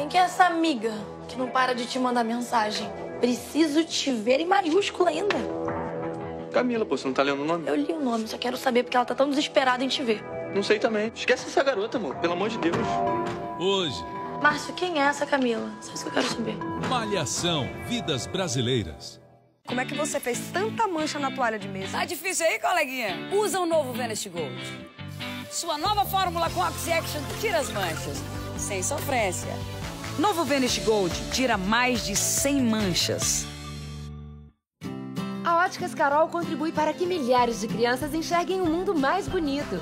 Quem que é essa amiga que não para de te mandar mensagem? Preciso te ver em maiúscula ainda. Camila, pô, você não tá lendo o nome? Eu li o nome, só quero saber porque ela tá tão desesperada em te ver. Não sei também. Esquece essa garota, amor. Pelo amor de Deus. Hoje, Márcio, quem é essa Camila? Só isso que eu quero saber. Malhação Vidas Brasileiras. Como é que você fez tanta mancha na toalha de mesa? Tá difícil aí, coleguinha? Usa o novo Vanish Gold. Sua nova fórmula com Oxy Action tira as manchas, sem sofrência. Novo Vanish Gold tira mais de 100 manchas. A Óticas Carol contribui para que milhares de crianças enxerguem um mundo mais bonito.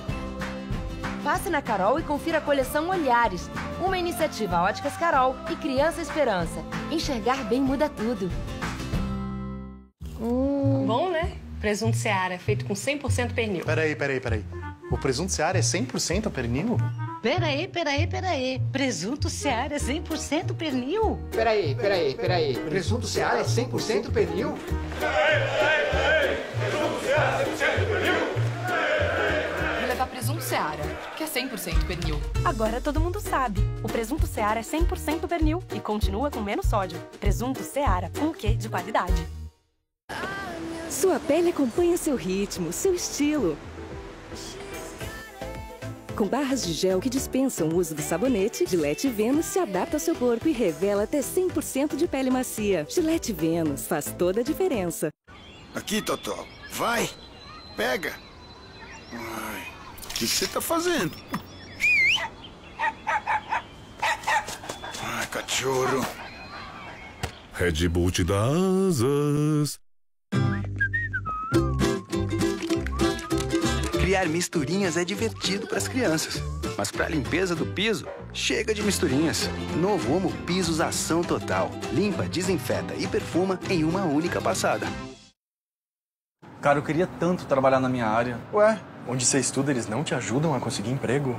Passe na Carol e confira a coleção Olhares, uma iniciativa Óticas Carol e Criança Esperança. Enxergar bem muda tudo. Bom, né? Presunto Seara, feito com 100% pernil. Peraí, peraí, peraí. O presunto Seara é 100% pernil? Peraí, peraí, peraí. Presunto Seara é 100% pernil? Peraí, peraí, peraí. Presunto Seara é 100% pernil? Vou levar presunto Seara, que é 100% pernil. Agora todo mundo sabe. O presunto Seara é 100% pernil e continua com menos sódio. Presunto Seara, um quê de qualidade. Sua pele acompanha seu ritmo, seu estilo. Com barras de gel que dispensam o uso do sabonete, Gillette Venus se adapta ao seu corpo e revela até 100% de pele macia. Gillette Venus faz toda a diferença. Aqui, Totó. Vai. Pega. Ai, o que você tá fazendo? Ai, cachorro. Red Bull te dá asas. Criar misturinhas é divertido para as crianças. Mas para a limpeza do piso, chega de misturinhas. Novo Omo Pisos Ação Total. Limpa, desinfeta e perfuma em uma única passada. Cara, eu queria tanto trabalhar na minha área. Ué, onde você estuda, eles não te ajudam a conseguir emprego?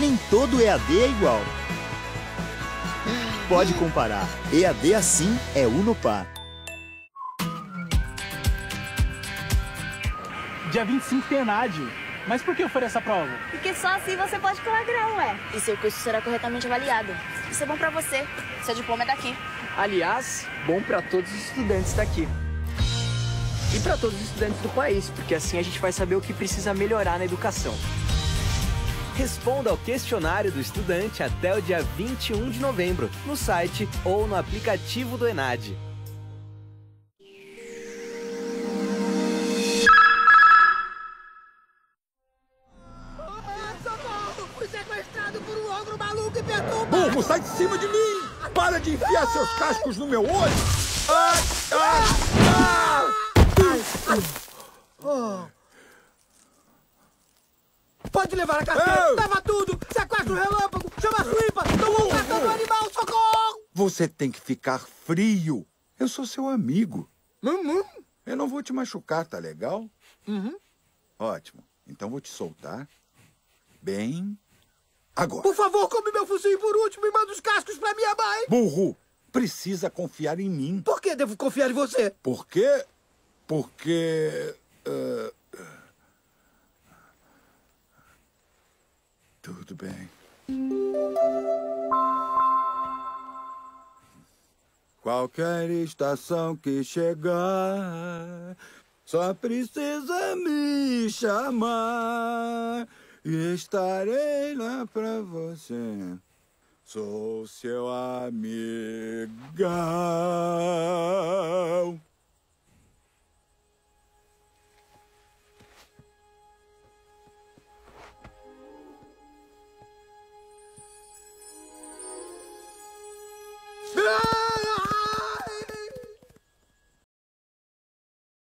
Nem todo EAD é igual. Pode comparar. EAD assim é Unopar. Dia 25 tem ENAD. Mas por que eu farei essa prova? Porque só assim você pode colar grão, ué. E seu curso será corretamente avaliado. Isso é bom pra você. Seu diploma é daqui. Aliás, bom para todos os estudantes daqui. E para todos os estudantes do país, porque assim a gente vai saber o que precisa melhorar na educação. Responda ao questionário do estudante até o dia 21 de novembro, no site ou no aplicativo do Enad. Um ogro maluco e perturba. Burro, sai de cima de mim! Para de enfiar seus cascos no meu olho! Ai, ai. Pode levar a carteira, Eu. leva tudo, sequestra o relâmpago, chama a suípa, tomou um cartão do animal, socorro! Você tem que ficar frio. Eu sou seu amigo. Eu não vou te machucar, tá legal? Uhum. Ótimo. Então vou te soltar. Bem. Agora. Por favor, come meu focinho por último e manda os cascos pra minha mãe. Burro, precisa confiar em mim. Por que devo confiar em você? Por quê? Porque. ah, Tudo bem. Qualquer estação que chegar, só precisa me chamar estarei lá pra você. Sou seu amigão. Ah!